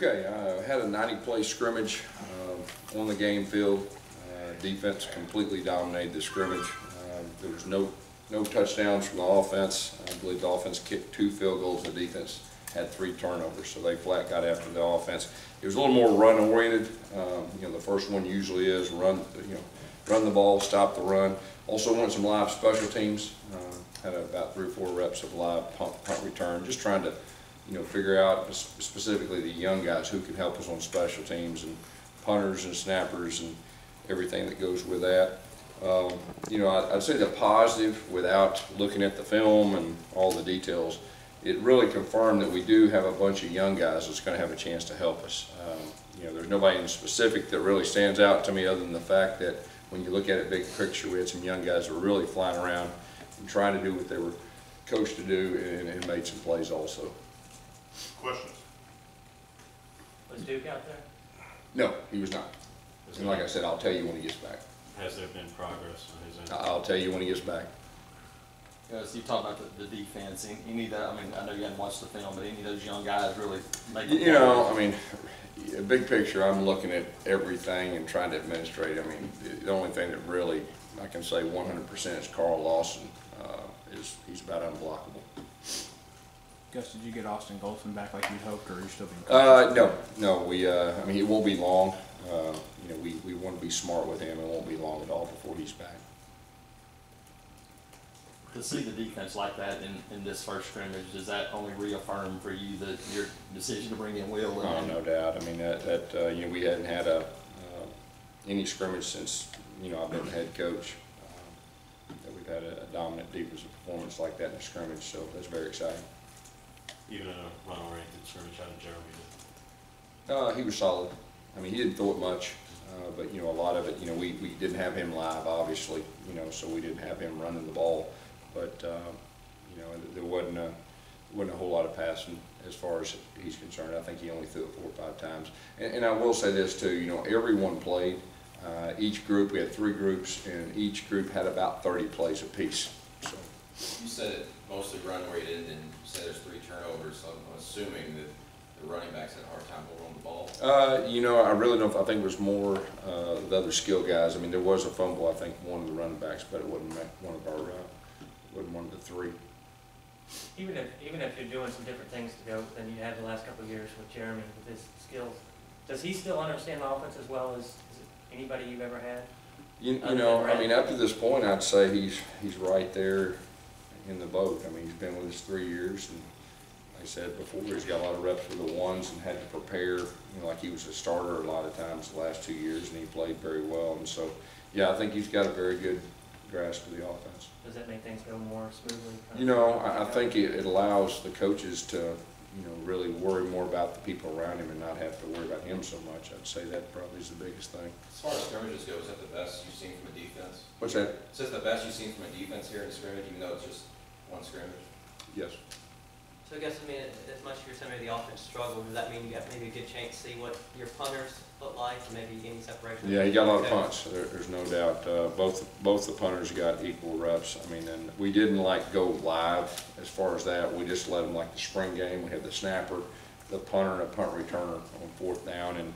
Okay, I had a 90-play scrimmage uh, on the game field. Uh, Defense completely dominated the scrimmage. Um, There was no, no touchdowns from the offense. I believe the offense kicked two field goals, the defense had three turnovers, so they flat got after the offense. It was a little more run-oriented. Um, You know, the first one usually is run, you know, run the ball, stop the run. Also went some live special teams. Uh, Had about three or four reps of live punt, punt return, just trying to you know, figure out specifically the young guys who can help us on special teams and punters and snappers and everything that goes with that. Um, You know, I- I'd say the positive, without looking at the film and all the details, it really confirmed that we do have a bunch of young guys that's gonna have a chance to help us. Um, You know, there's nobody in specific that really stands out to me other than the fact that when you look at it big picture, we had some young guys that were really flying around and trying to do what they were coached to do and, and made some plays also. Questions? Was Duke out there? No, he was not. And like I said, I'll tell you when he gets back. Has there been progress on his end? I- I'll tell you when he gets back. Guys, you talked about the, the defense, any, any of that, I mean, I know you hadn't watched the film, but any of those young guys really make. You know, I mean, a big picture, I'm looking at everything and trying to administrate. I mean, the only thing that really, I can say one hundred percent is Carl Lawson, uh, is, he's about unblockable. Gus, did you get Austin Golson back like you'd hoped, or are you still being Uh, no, no, we, uh, I mean, it won't be long. Uh, you know, we, we want to be smart with him. It won't be long at all before he's back. To see the defense like that in, in this first scrimmage, does that only reaffirm for you that your decision to bring in Will? Oh, no doubt. I mean, that, that, uh, you know, we hadn't had a, uh, any scrimmage since, you know, I've been head coach. um, That we've had a dominant defensive performance like that in a scrimmage, so that's very exciting. Even in a run-oriented scrimmage, how did Jeremy do? Uh, he was solid. I mean, he didn't throw it much, uh, but, you know, a lot of it, you know, we, we didn't have him live, obviously, you know, so we didn't have him running the ball. But, um, you know, there wasn't a, wasn't a whole lot of passing as far as he's concerned. I think he only threw it four or five times. And, and I will say this too, you know, everyone played. Uh, each group, we had three groups, and each group had about thirty plays apiece. You said it mostly run oriented and you said there's three turnovers, so I'm assuming that the running backs had a hard time holding the ball. Uh, you know, I really don't, I think it was more, uh, the other skill guys. I mean, there was a fumble, I think, one of the running backs, but it wasn't one of our, uh, wasn't one of the three. Even if, even if you're doing some different things to go than you had the last couple of years with Jeremy, with his skills, does he still understand the offense as well as, as anybody you've ever had? You, you know, I mean, Brad? up to this point, I'd say he's, he's right there in the boat. I mean, he's been with us three years, and like I said before, he's got a lot of reps with the ones and had to prepare, you know, like he was a starter a lot of times the last two years, and he played very well. And so, yeah, I think he's got a very good grasp of the offense. Does that make things go more smoothly? You know, I, I think it, it allows the coaches to, you know, really worry more about the people around him and not have to worry about him so much. I'd say that probably is the biggest thing. As far as scrimmages go, is that the best you've seen from a defense? What's that? Is this the best you've seen from a defense here in scrimmage, even though it's just one scrimmage? Yes. So I guess, I mean, as much as you're saying the offense struggled, does that mean you got maybe a good chance to see what your punters look like, and maybe any separation? Yeah, he got a lot of Okay. punts, there, there's no doubt. Uh, both, both the punters got equal reps. I mean, and we didn't like go live as far as that. We just let them like the spring game. We had the snapper, the punter, and a punt returner on fourth down. And,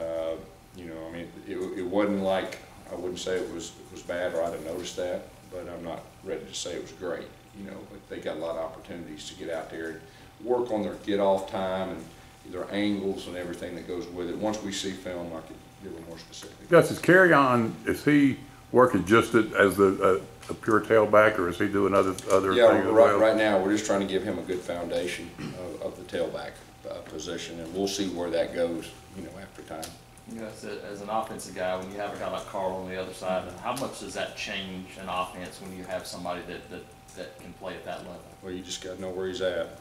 uh, you know, I mean, it, it wasn't like, I wouldn't say it was, it was bad or I'd have noticed that, but I'm not ready to say it was great. You know, but they got a lot of opportunities to get out there and work on their get-off time and their angles and everything that goes with it. Once we see film, I could give a more specific. Gus, is Kerryon, is he working just as as the, uh, a pure tailback, or is he doing other, other things Yeah, as right, well? right now, we're just trying to give him a good foundation of, of the tailback, uh, position, and we'll see where that goes, you know, after time. You know, as, a- as an offensive guy, when you have a guy like Carl on the other side, how much does that change an offense when you have somebody that, that, that can play at that level? Well, you just gotta know where he's at,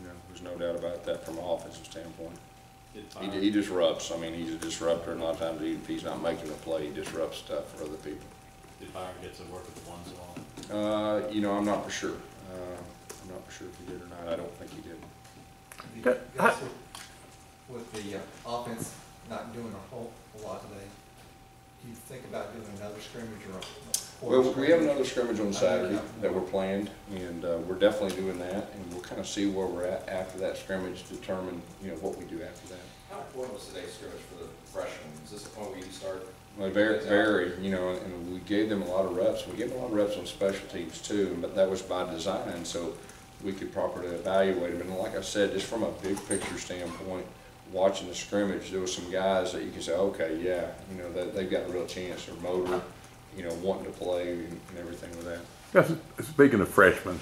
you know, there's no doubt about that from an offensive standpoint. He, Byron, he disrupts, I mean, he's a disruptor, and a lot of times, even if he's not making a play, he disrupts stuff for other people. did Byron get to work with the ones at all? Uh, you know, I'm not for sure, uh, I'm not for sure if he did or not, I don't think he did. That- Guys, with- With the uh, offense not doing a whole whole lot today, do you think about doing another scrimmage or a quarter Well, we have another scrimmage on Saturday that we're planned, and uh, we're definitely doing that, and we'll kind of see where we're at after that scrimmage, determine, you know, what we do after that. How important was today's scrimmage for the freshmen? Is this the point where you start? Well, very, very, you know, and we gave them a lot of reps. We gave them a lot of reps on special teams too, but that was by design, so we could properly evaluate them. And like I said, just from a big picture standpoint, watching the scrimmage, there were some guys that you can say, okay, yeah, you know, that, they've got a real chance, they're motor, you know, wanting to play and and everything with that. Yes, speaking of freshmen,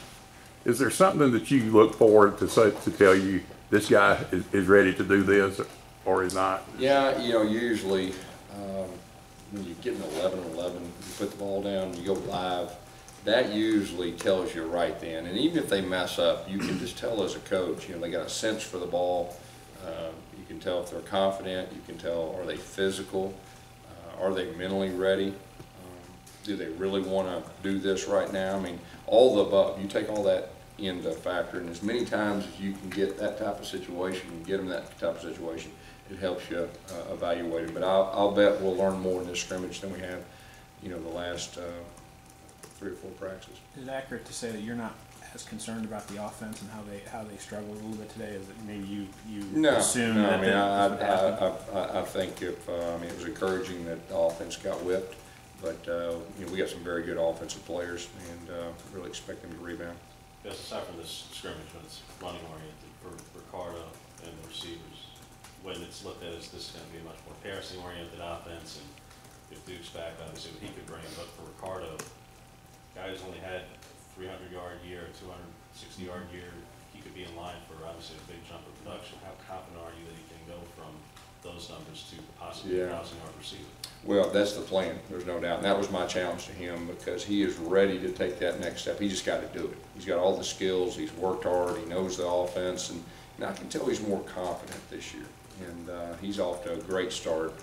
is there something that you look forward to say, to tell you, this guy is, is ready to do this or is not? Yeah, you know, usually, um, when you get an 11-11, you put the ball down, you go live, that usually tells you right then. And even if they mess up, you can just tell as a coach, you know, they got a sense for the ball. Uh, You can tell if they're confident, you can tell, are they physical? Uh, Are they mentally ready? Do they really want to do this right now? I mean, all the above, you take all that into factor, and as many times as you can get that type of situation, and get them that type of situation, it helps you uh, evaluate them. But I'll, I'll bet we'll learn more in this scrimmage than we have, you know, the last uh, three or four practices. Is it accurate to say that you're not as concerned about the offense and how they, how they struggled a little bit today as maybe you, you No, assumed no, I that mean, I, happen? I, I, I, I think if, uh, I mean, it was encouraging that the offense got whipped, but, uh, you know, we got some very good offensive players and, uh, really expect them to rebound. Because aside from this scrimmage, when it's running oriented for Ricardo and the receivers, when it's looked at as this is gonna be a much more passing oriented offense, and if Duke's back, obviously what he could bring, but for Ricardo, guy who's only had three hundred yard year, two hundred sixty yard year, he could be in line for obviously a big jump in production. How confident are you that he can go from those numbers to possibly Yeah. thousand yard receiver? Well, that's the plan, there's no doubt, and that was my challenge to him, because he is ready to take that next step, he just gotta do it. He's got all the skills, he's worked hard, he knows the offense, and, and I can tell he's more confident this year. And, uh, he's off to a great start,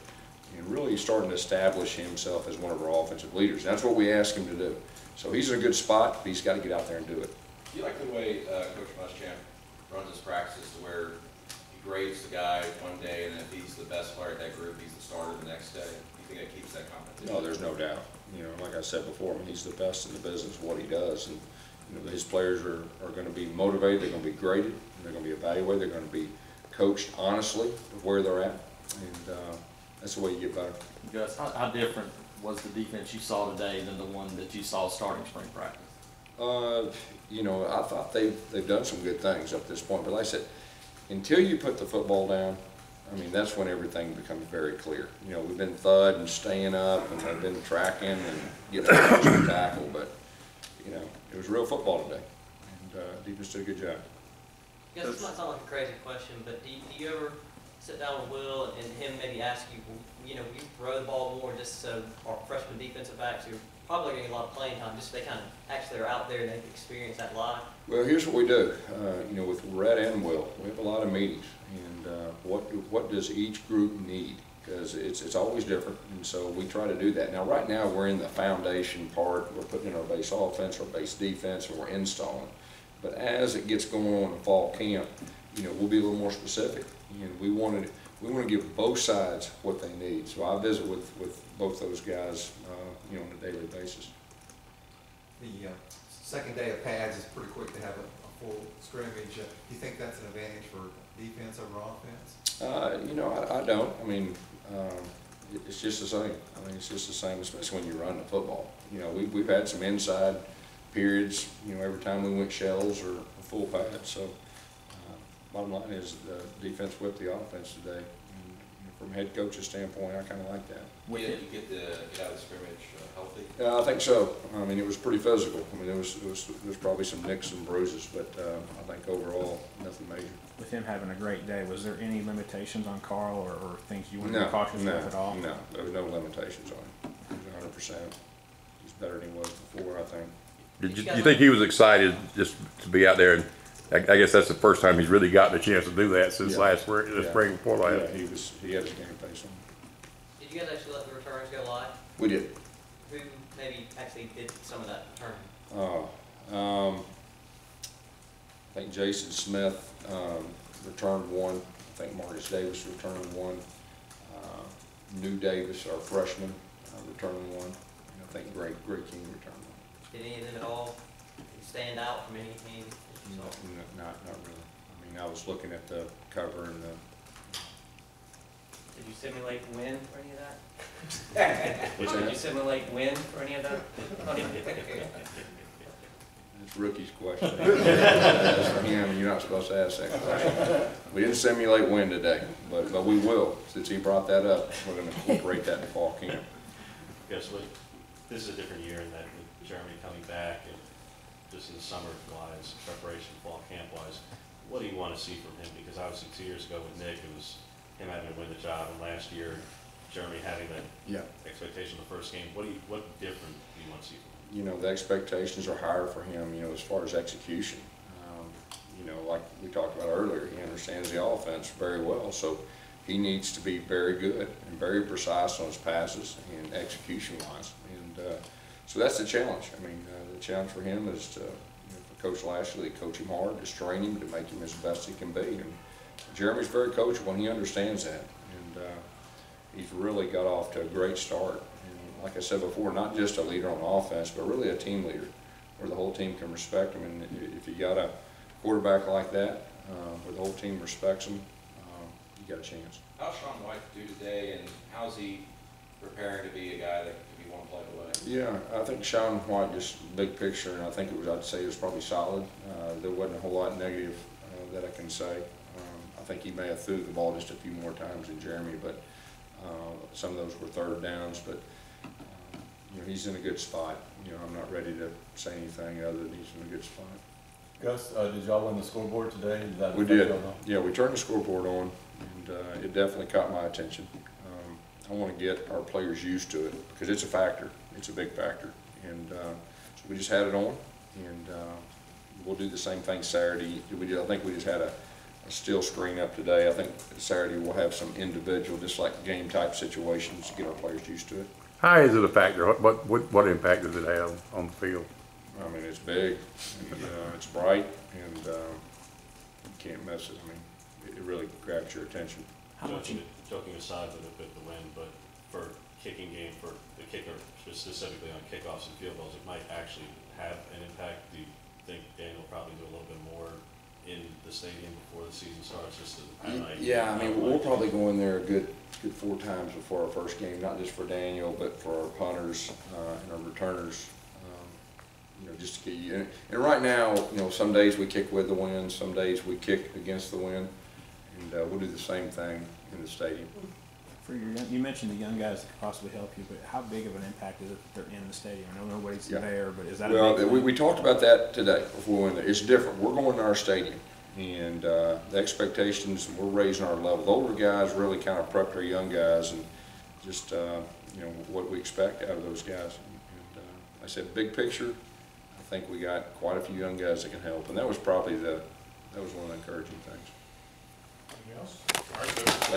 and really starting to establish himself as one of our offensive leaders, that's what we ask him to do. So he's in a good spot, but he's gotta get out there and do it. Do you like the way uh, Coach Muschamp runs his practices to where he grades the guy one day, and if he's the best player at that group, he's the starter the next day? You think that keeps that competition? No, there's no doubt. You know, like I said before, I mean, he's the best in the business what he does. And, you know, his players are, are gonna be motivated, they're gonna be graded, and they're gonna be evaluated, they're gonna be coached honestly of where they're at. And, uh, that's the way you get better. Gus, how, how different was the defense you saw today than the one that you saw starting spring practice? Uh, you know, I thought they've, they've done some good things up to this point, but like I said, until you put the football down, I mean, that's when everything becomes very clear. You know, we've been thud and staying up, and they've been tracking and getting a tackle, but, you know, it was real football today. And, uh, defense did a good job. Guess this might sound like a crazy question, but do you, do you ever sit down with Will and him maybe ask you, you know, you throw the ball more just so our freshman defensive backs who probably getting a lot of playing time, just so they kind of actually are out there and they can experience that live? Well, here's what we do, uh, you know, with Rhett and Will, we have a lot of meetings, and, uh, what, what does each group need? Because it's, it's always different, and so we try to do that. Now, right now, we're in the foundation part, we're putting in our base offense, our base defense, and we're installing. But as it gets going on in fall camp, you know, we'll be a little more specific, and we wanted, we want to give both sides what they need. So I visit with, with both those guys, uh, you know, on a daily basis. The uh, second day of pads is pretty quick to have a, a full scrimmage. Uh, Do you think that's an advantage for defense over offense? Uh, you know, I, I don't, I mean, um, it- it's just the same, I mean, it's just the same, especially when you run the football. You know, we, we've had some inside periods, you know, every time we went shells or a full pad, so, uh, bottom line is, the defense whipped the offense today. And you know, From head coach's standpoint, I kinda like that. You get, you get the, get out of the scrimmage uh, healthy? Yeah, I think so, I mean, it was pretty physical, I mean, there was, it was, there was probably some nicks and bruises, but, uh, I think overall, nothing major. With him having a great day, was there any limitations on Carl or, or things you want to be cautious no, of at all? No, there was no limitations on him. He was hundred percent. He's better than he was before, I think. Did you, you think he was excited just to be out there? And I, I guess that's the first time he's really gotten a chance to do that since Yeah. last spring, the Yeah. spring before last. Yeah, he was, he had his game face on. Did you guys actually let the returns go live? We did. Who maybe actually did some of that returning? Uh, um, I think Jason Smith, um, returned one. I think Marcus Davis returned one. Uh, New Davis, our freshman, uh, returned one. And I think Greg, Greg King returned one. Did any of them at all stand out from any team? That you No, n- Not, not really. I mean, I was looking at the cover and the, Did you simulate wind for any of that? What's Did you that? simulate wind for any of that? Honey? It's rookie's question. That's for him, you're not supposed to ask that question. We didn't simulate wind today, but, but we will. Since he brought that up, we're gonna incorporate that in fall camp. Guess what, this is a different year in that with Jeremy coming back and just in the summer wise, preparation, fall camp wise, what do you want to see from him? Because obviously two years ago with Nick, it was him having to win the job, and last year Jeremy having that Yeah. expectation the first game. What do you, what different do you want to see from him? you know, the expectations are higher for him, you know, as far as execution. Um, You know, like we talked about earlier, he understands the offense very well, so he needs to be very good and very precise on his passes and execution wise. And, uh, so that's the challenge. I mean, uh, the challenge for him is to, you know, for Coach Lashlee, coach him hard, to train him, to make him as best he can be. And Jeremy's very coachable, and he understands that. And, uh, he's really got off to a great start. And like I said before, not just a leader on offense, but really a team leader, where the whole team can respect him. And if you got a quarterback like that, uh, where the whole team respects him, um, you got a chance. How's Sean White do today, and how's he preparing to be a guy that could be one play away? Yeah, I think Sean White, just big picture, and I think it was, I'd say it was probably solid. Uh, there wasn't a whole lot negative, uh, that I can say. Um, I think he may have threw the ball just a few more times than Jeremy, but, uh, some of those were third downs, but, um, you know, he's in a good spot. You know, I'm not ready to say anything other than he's in a good spot. Gus, uh, did y'all win the scoreboard today? Did that We did, y'all at all? yeah, we turned the scoreboard on, and, uh, it definitely caught my attention. I wanna get our players used to it, because it's a factor, it's a big factor, and, uh, so we just had it on, and, uh, we'll do the same thing Saturday. We did, I think we just had a, a still screen up today, I think Saturday we'll have some individual, just like game-type situations, to get our players used to it. How is it a factor? What, what- what, impact does it have on the field? I mean, it's big, and, uh, it's bright, and, um, you can't miss it, I mean, it really grabs your attention. How much, Joking, joking aside with the, with the win, but for kicking game, for the kicker, specifically on kickoffs and field goals, it might actually have an impact. Do you think Daniel will probably do a little bit more in the stadium before the season starts, just to have an? Yeah, I mean, we'll probably go in there a good, good four times before our first game, not just for Daniel, but for our punters, uh, and our returners. um, You know, just to get you, and, and right now, you know, some days we kick with the wind, some days we kick against the wind. And, uh, we'll do the same thing in the stadium. for your, you mentioned the young guys that could possibly help you, but how big of an impact is it that they're in the stadium? I know nobody's Yeah. there, but is that a Well, we, we talked about that today before we went there. It's different. We're going to our stadium and, uh, the expectations, we're raising our level. The older guys really kind of prepped our young guys and just, uh, you know, what we expect out of those guys. And, uh, I said, big picture, I think we got quite a few young guys that can help. And that was probably the, that was one of the encouraging things. Anything else? All right, so